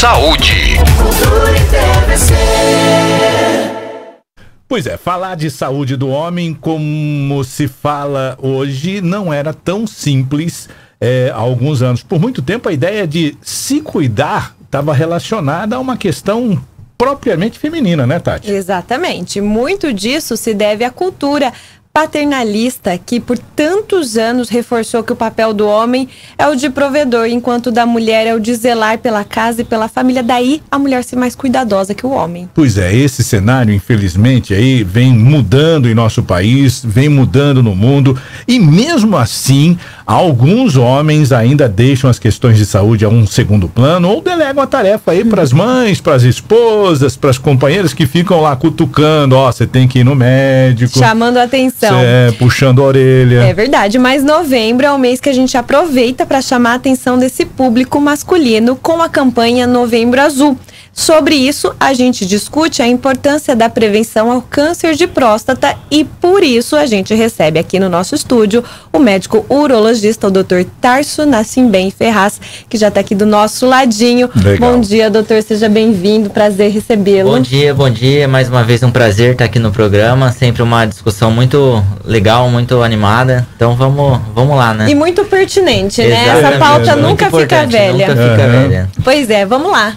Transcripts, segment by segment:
Saúde. Pois é, falar de saúde do homem como se fala hoje não era tão simples é, há alguns anos. Por muito tempo a ideia de se cuidar estava relacionada a uma questão propriamente feminina, né, Tati? Exatamente. Muito disso se deve à cultura paternalista que por tantos anos reforçou que o papel do homem é o de provedor, enquanto da mulher é o de zelar pela casa e pela família. Daí a mulher ser mais cuidadosa que o homem. Pois é, esse cenário, infelizmente, aí vem mudando em nosso país, vem mudando no mundo, e mesmo assim, alguns homens ainda deixam as questões de saúde a um segundo plano ou delegam a tarefa aí para as mães, para as esposas, para as companheiras que ficam lá cutucando, ó, oh, você tem que ir no médico. Chamando a atenção atenção. É, puxando a orelha. É verdade, mas novembro é o mês que a gente aproveita para chamar a atenção desse público masculino com a campanha Novembro Azul. Sobre isso, a gente discute a importância da prevenção ao câncer de próstata e por isso a gente recebe aqui no nosso estúdio o médico urologista, o Dr. Tarso Nascimbem Ferraz, que já está aqui do nosso ladinho. Legal. Bom dia, doutor, seja bem-vindo, prazer recebê-lo. Bom dia, bom dia, mais uma vez um prazer estar aqui no programa, sempre uma discussão muito legal, muito animada. Então vamos, vamos lá, né? E muito pertinente, né? Essa pauta é, nunca fica velha. Nunca fica uhum. velha. Pois é, vamos lá.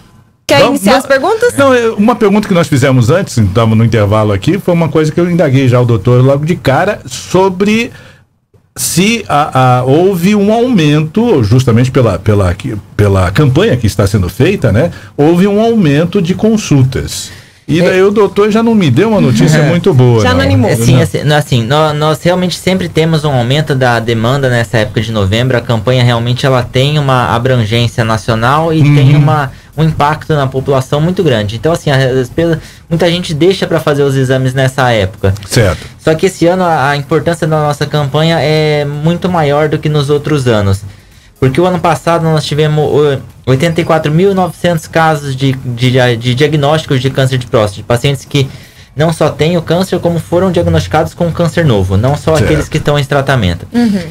Quer não, iniciar não, as perguntas? Não, uma pergunta que nós fizemos antes, estamos no intervalo aqui, foi uma coisa que eu indaguei já o doutor logo de cara sobre se a, a, houve um aumento, justamente pela, pela, pela campanha que está sendo feita, né? Houve um aumento de consultas. E daí é. o doutor já não me deu uma notícia é. muito boa. Já não, animou. Sim, assim, assim nós, nós, realmente sempre temos um aumento da demanda nessa época de novembro. A campanha realmente ela tem uma abrangência nacional e uhum. tem uma, um impacto na população muito grande. Então, assim, muita gente deixa para fazer os exames nessa época. Certo. Só que esse ano a, a importância da nossa campanha é muito maior do que nos outros anos. Porque o ano passado nós tivemos 84.900 casos de, de, de diagnósticos de câncer de próstata, de pacientes que não só têm o câncer, como foram diagnosticados com câncer novo, não só certo. aqueles que estão em tratamento. Uhum.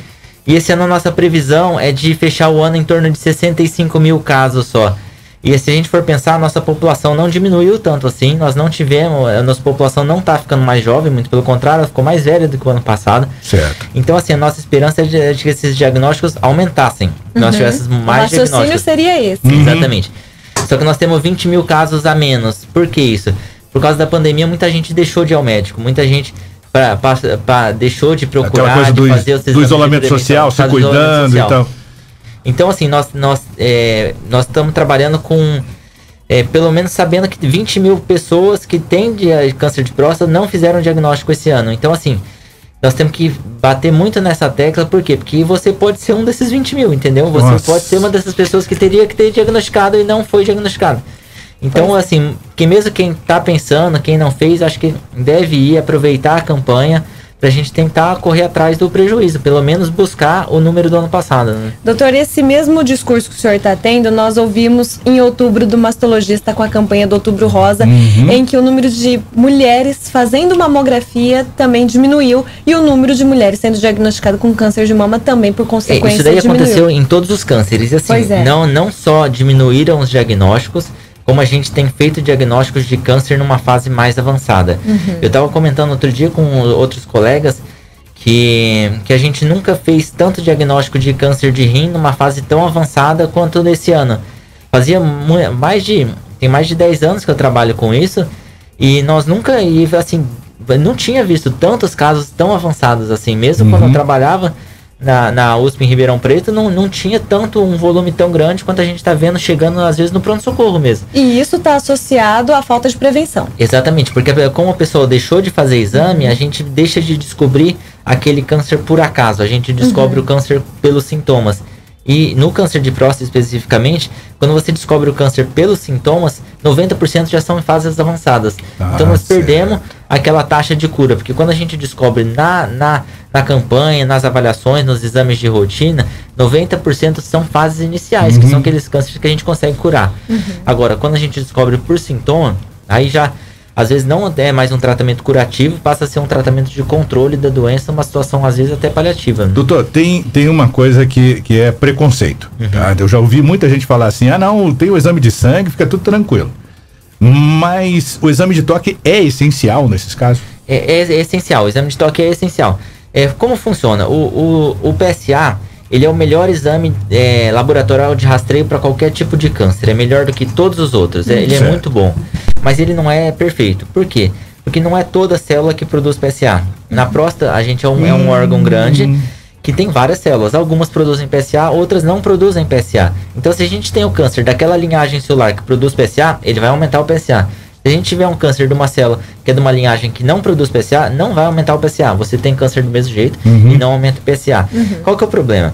E esse ano a nossa previsão é de fechar o ano em torno de 65 mil casos só. E se a gente for pensar, a nossa população não diminuiu tanto assim. Nós não tivemos, a nossa população não está ficando mais jovem, muito pelo contrário, ela ficou mais velha do que o ano passado. Certo. Então, assim, a nossa esperança é de, é de que esses diagnósticos aumentassem. Uhum. Nós tivéssemos mais o diagnósticos. seria esse. Uhum. Exatamente. Só que nós temos 20 mil casos a menos. Por que isso? Por causa da pandemia, muita gente deixou de ir ao médico. Muita gente pra, pra, pra deixou de procurar, de do, fazer os do isolamento social, se cuidando e tal. Então, assim, nós nós é, nós estamos trabalhando com é, pelo menos sabendo que 20 mil pessoas que têm eh, câncer de próstata não fizeram diagnóstico esse ano. Então, assim, nós temos que bater muito nessa tecla, por quê? Porque você pode ser um desses 20 mil, entendeu? Você Nossa. pode ser uma dessas pessoas que teria que ter diagnosticado e não foi diagnosticado. Então, assim, que mesmo quem está pensando, quem não fez, acho que deve ir aproveitar a campanha para a gente tentar correr atrás do prejuízo, pelo menos buscar o número do ano passado. Né? Doutor, esse mesmo discurso que o senhor está tendo, nós ouvimos em outubro do mastologista com a campanha do Outubro Rosa, uhum. em que o número de mulheres fazendo mamografia também diminuiu e o número de mulheres sendo diagnosticadas com câncer de mama também, por consequência, é, Isso daí diminuiu. aconteceu em todos os cânceres. Assim, é. não, não só diminuíram os diagnósticos, como a gente tem feito diagnósticos de câncer numa fase mais avançada. Uhum. Eu estava comentando outro dia com outros colegas que, que a gente nunca fez tanto diagnóstico de câncer de rim numa fase tão avançada quanto nesse ano. Fazia mais de. Tem mais de 10 anos que eu trabalho com isso. E nós nunca, e assim, não tinha visto tantos casos tão avançados assim. Mesmo uhum. quando eu uhum. trabalhava, na, na USP em Ribeirão Preto não, não tinha tanto um volume tão grande quanto a gente está vendo chegando às vezes no pronto-socorro mesmo. E isso está associado à falta de prevenção. Exatamente, porque como a pessoa deixou de fazer exame, uhum. a gente deixa de descobrir aquele câncer por acaso, a gente descobre uhum. o câncer pelos sintomas. E no câncer de próstata especificamente, quando você descobre o câncer pelos sintomas, 90% já são em fases avançadas. Ah, então nós certo. perdemos aquela taxa de cura, porque quando a gente descobre na, na, na campanha, nas avaliações, nos exames de rotina, 90% são fases iniciais, uhum. que são aqueles cânceres que a gente consegue curar. Uhum. Agora, quando a gente descobre por sintoma, aí já às vezes não é mais um tratamento curativo, passa a ser um tratamento de controle da doença, uma situação às vezes até paliativa. Né? Doutor, tem, tem uma coisa que, que é preconceito. Uhum. Tá? Eu já ouvi muita gente falar assim: ah, não, tem o exame de sangue, fica tudo tranquilo. Mas o exame de toque é essencial nesses casos? É, é, é essencial, o exame de toque é essencial. É, como funciona? O, o, o PSA ele é o melhor exame é, laboratorial de rastreio para qualquer tipo de câncer. É melhor do que todos os outros. É, ele é muito bom. Mas ele não é perfeito. Por quê? Porque não é toda célula que produz PSA. Na próstata, a gente é um, é um órgão grande que tem várias células. Algumas produzem PSA, outras não produzem PSA. Então, se a gente tem o câncer daquela linhagem celular que produz PSA, ele vai aumentar o PSA. Se a gente tiver um câncer de uma célula que é de uma linhagem que não produz PSA, não vai aumentar o PSA. Você tem câncer do mesmo jeito uhum. e não aumenta o PSA. Uhum. Qual que é o problema?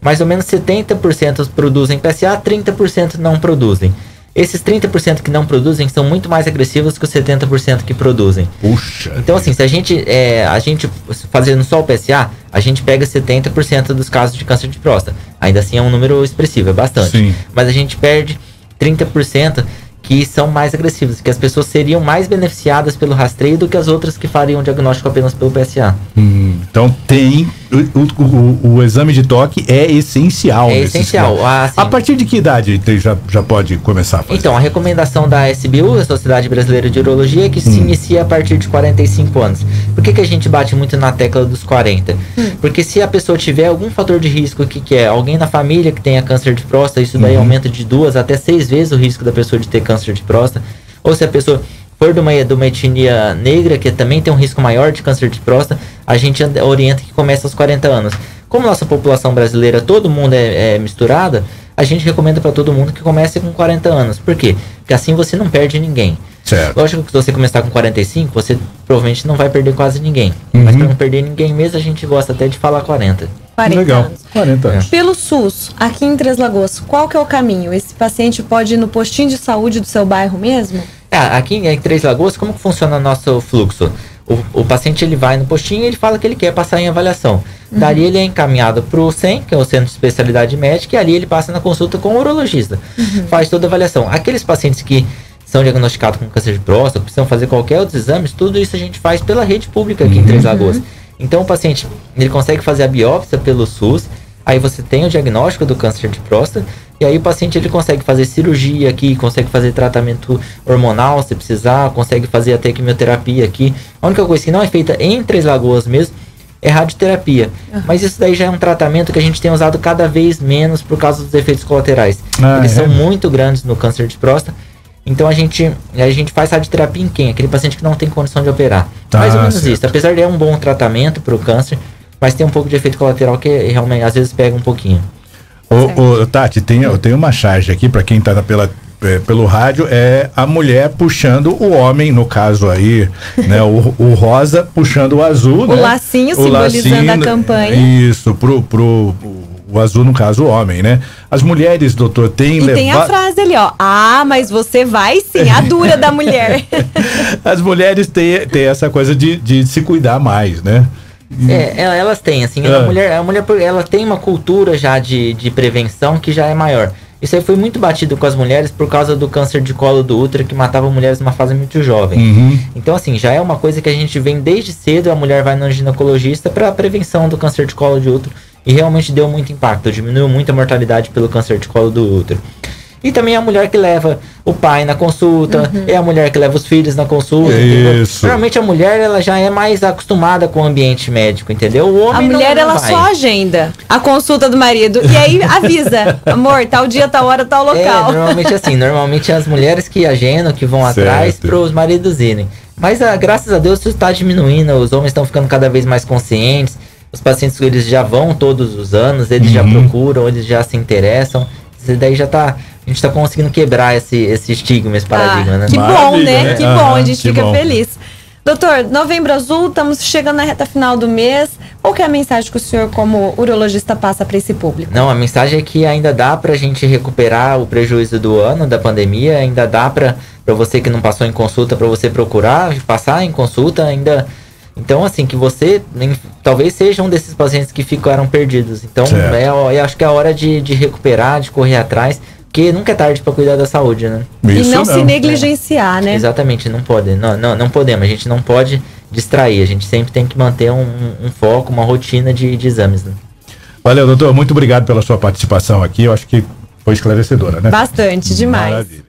Mais ou menos 70% produzem PSA, 30% não produzem. Esses 30% que não produzem são muito mais agressivos que os 70% que produzem. Puxa. Então, assim, se a gente, é, a gente fazendo só o PSA, a gente pega 70% dos casos de câncer de próstata. Ainda assim é um número expressivo, é bastante. Sim. Mas a gente perde 30% que são mais agressivos, que as pessoas seriam mais beneficiadas pelo rastreio do que as outras que fariam diagnóstico apenas pelo PSA. Hum, então tem o, o, o, exame de toque é essencial. É essencial. Ah, assim, a partir de que idade já, já pode começar a fazer? Então, a recomendação da SBU, a Sociedade Brasileira de Urologia, é que hum. se inicia a partir de 45 anos. Por que, que a gente bate muito na tecla dos 40? Hum. Porque se a pessoa tiver algum fator de risco que, que é alguém na família que tenha câncer de próstata, isso daí uhum. aumenta de duas até seis vezes o risco da pessoa de ter câncer de próstata. Ou se a pessoa for de uma, de uma etnia negra, que também tem um risco maior de câncer de próstata, a gente orienta que comece aos 40 anos. Como nossa população brasileira, todo mundo é, é misturada, a gente recomenda para todo mundo que comece com 40 anos. Por quê? Porque assim você não perde ninguém. Certo. Lógico que se você começar com 45, você provavelmente não vai perder quase ninguém. Uhum. Mas para não perder ninguém mesmo, a gente gosta até de falar 40. 40 Legal. anos. 40 anos. Pelo SUS, aqui em Três Lagoas, qual que é o caminho? Esse paciente pode ir no postinho de saúde do seu bairro mesmo? É, aqui em Três Lagoas, como funciona o nosso fluxo? O, o paciente ele vai no postinho e ele fala que ele quer passar em avaliação. Uhum. Dali ele é encaminhado para o CEM, que é o Centro de Especialidade Médica, e ali ele passa na consulta com o urologista. Uhum. Faz toda a avaliação. Aqueles pacientes que são diagnosticados com câncer de próstata, precisam fazer qualquer outro exame, tudo isso a gente faz pela rede pública aqui uhum. em Três Lagoas. Então o paciente ele consegue fazer a biópsia pelo SUS, aí você tem o diagnóstico do câncer de próstata, e aí o paciente ele consegue fazer cirurgia aqui, consegue fazer tratamento hormonal se precisar, consegue fazer até quimioterapia aqui. A única coisa que não é feita em Três Lagoas mesmo é radioterapia. Uhum. Mas isso daí já é um tratamento que a gente tem usado cada vez menos por causa dos efeitos colaterais. Ah, Eles é? são muito grandes no câncer de próstata então a gente, a gente faz radioterapia em quem? Aquele paciente que não tem condição de operar. Tá, Mais ou menos certo. isso. Apesar de é um bom tratamento para o câncer, mas tem um pouco de efeito colateral que realmente às vezes pega um pouquinho. Ô, ô Tati, tem, eu tenho uma charge aqui para quem está pela, é, pelo rádio, é a mulher puxando o homem, no caso aí, né? O, o rosa puxando o azul, o né? Lacinho o simbolizando lacinho, a campanha. Isso, pro, pro, pro o azul, no caso, o homem, né? As mulheres, doutor, têm levado. Tem a frase ali, ó. Ah, mas você vai sim, a dura da mulher. As mulheres têm, têm essa coisa de, de se cuidar mais, né? É, elas têm, assim, a, ah. mulher, a mulher ela tem uma cultura já de, de prevenção que já é maior. Isso aí foi muito batido com as mulheres por causa do câncer de colo do útero que matava mulheres numa fase muito jovem. Uhum. Então, assim, já é uma coisa que a gente vem desde cedo, a mulher vai no ginecologista para prevenção do câncer de colo de útero e realmente deu muito impacto, diminuiu muito a mortalidade pelo câncer de colo do útero. E também a mulher que leva o pai na consulta, uhum. é a mulher que leva os filhos na consulta. Isso. Normalmente a mulher ela já é mais acostumada com o ambiente médico, entendeu? O homem a mulher não, não ela vai. só agenda a consulta do marido e aí avisa, amor, tal dia, tal hora, tal é, local. É, normalmente assim, normalmente é as mulheres que agendam, que vão certo. atrás para os maridos irem. Mas a, ah, graças a Deus isso está diminuindo, os homens estão ficando cada vez mais conscientes os pacientes eles já vão todos os anos, eles uhum. já procuram, eles já se interessam. Isso daí já tá. A gente está conseguindo quebrar esse, esse estigma, esse paradigma, ah, né? Que bom, né? né? Que bom, a gente fica bom. feliz. Doutor, Novembro Azul, estamos chegando na reta final do mês. Qual que é a mensagem que o senhor, como urologista, passa para esse público? Não, a mensagem é que ainda dá para a gente recuperar o prejuízo do ano da pandemia, ainda dá para você que não passou em consulta, para você procurar, passar em consulta, ainda então, assim, que você nem, talvez seja um desses pacientes que ficaram perdidos. Então, é, eu acho que é a hora de, de recuperar, de correr atrás, porque nunca é tarde para cuidar da saúde, né? Isso e não, não, se negligenciar, é. né? Exatamente, não pode. Não, não, não podemos. A gente não pode distrair. A gente sempre tem que manter um, um foco, uma rotina de, de exames. Né? Valeu, doutor. Muito obrigado pela sua participação aqui. Eu acho que foi esclarecedora, né? Bastante, demais. Maravilha.